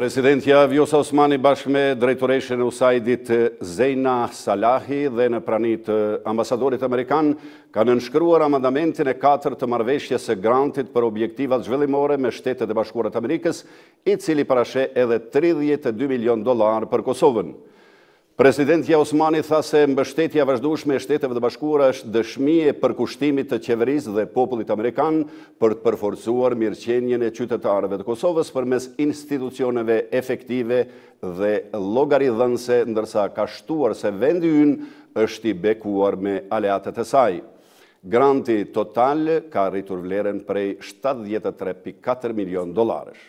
Presidentja Vjosa Osmani bashkë me drejtoreshën e Usaidit Zejna Salahi dhe në prani të ambasadorit Amerikan ka nënshkruar amandamentin e 4 të marrëveshjes së grantit për objektivat zhvillimore me shtetet e bashkuara të Amerikës, i cili parasheh edhe 32 milion dollarë për Kosovën. Presidentja Osmani tha se mbështetja e vazhdueshme e Shteteve të Bashkuara është dëshmi e përkushtimit të qeverisë dhe popullit amerikan për të përforcuar mirëqenien e qytetarëve të Kosovës përmes institucioneve efektive dhe llogaridhënëse ndërsa ka shtuar se vendi ynë është i bekuar me aleatët e saj. Granti total ka arritur vlerën prej shtatëdhjetë e tre pikë katër milionë dollarësh.